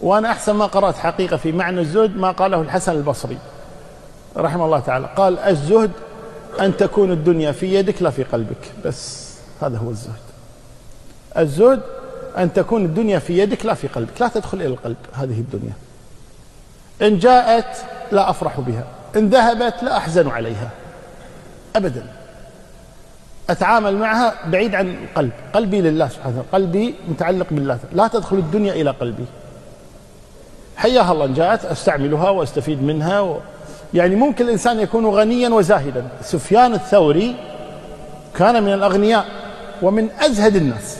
وأنا أحسن ما قرأت حقيقة في معنى الزهد ما قاله الحسن البصري. رحمه الله تعالى. قال الزهد أن تكون الدنيا في يدك لا في قلبك. بس هذا هو الزهد. الزهد أن تكون الدنيا في يدك لا في قلبك. لا تدخل إلى القلب هذه الدنيا. إن جاءت لا أفرح بها. إن ذهبت لا أحزن عليها. أبدا. أتعامل معها بعيد عن القلب قلبي لله سبحانه قلبي متعلق بالله. لا تدخل الدنيا إلى قلبي. حياها الله جاءت أستعملها وأستفيد منها و... يعني ممكن الإنسان يكون غنيا وزاهدا. سفيان الثوري كان من الأغنياء ومن أزهد الناس.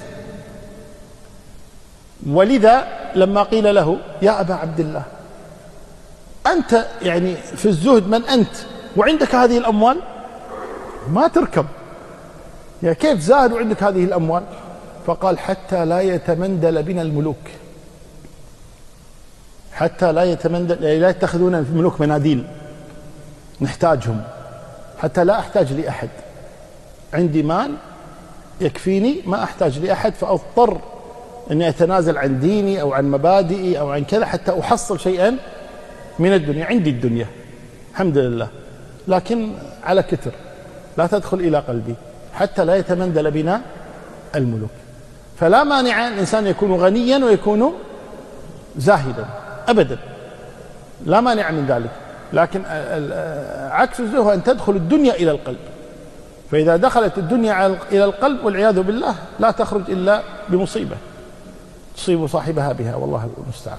ولذا لما قيل له يا أبا عبد الله أنت يعني في الزهد من أنت؟ وعندك هذه الأموال؟ ما تركب. يا كيف زاهد وعندك هذه الأموال؟ فقال حتى لا يتمندل بنا الملوك. حتى لا يتمندل يعني لا يتخذون الملوك مناديل. نحتاجهم. حتى لا أحتاج لأحد. عندي مال يكفيني ما أحتاج لأحد فأضطر أني أتنازل عن ديني أو عن مبادئي أو عن كذا حتى أحصل شيئا من الدنيا. عندي الدنيا. الحمد لله. لكن على كتر. لا تدخل إلى قلبي. حتى لا يتمندل بنا الملوك. فلا مانع الإنسان يكون غنيا ويكون زاهدا. أبدا. لا مانع من ذلك. لكن عكس الزهد أن تدخل الدنيا إلى القلب. فإذا دخلت الدنيا إلى القلب والعياذ بالله لا تخرج إلا بمصيبة تصيب صاحبها بها. والله المستعان.